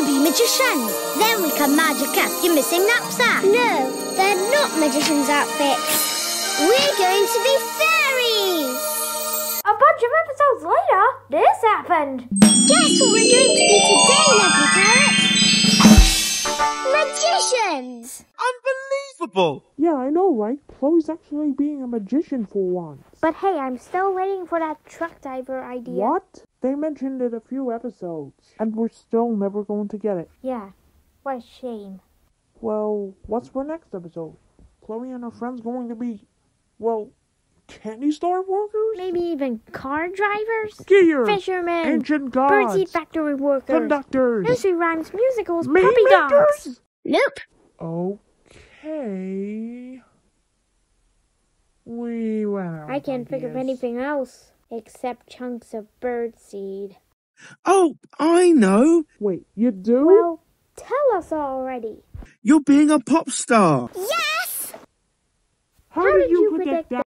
we'll be magicians. Then we can magic up your missing knapsack. Ah. No, they're not magician's outfits. We're going to be fairies. A bunch of episodes later, this happened. Guess what we're going to be today, lovely parrots? Magicians. Unbelievable! Yeah, I know, right? Chloe's actually being a magician for once. But hey, I'm still waiting for that truck diver idea. What? They mentioned it a few episodes, and we're still never going to get it. Yeah. What a shame. Well, what's for next episode? Chloe and her friends going to be, well, candy store workers? Maybe even car drivers? Skiers, Fishermen. ancient gods, Birdseed factory workers. conductors, Nursery rhymes, musicals, Maymakers? puppy dogs. Nope. Okay. We went out. I can't think of anything else except chunks of birdseed. Oh, I know! Wait, you do? Well, tell us already. You're being a pop star! Yes. how, how did did you you predict predict that?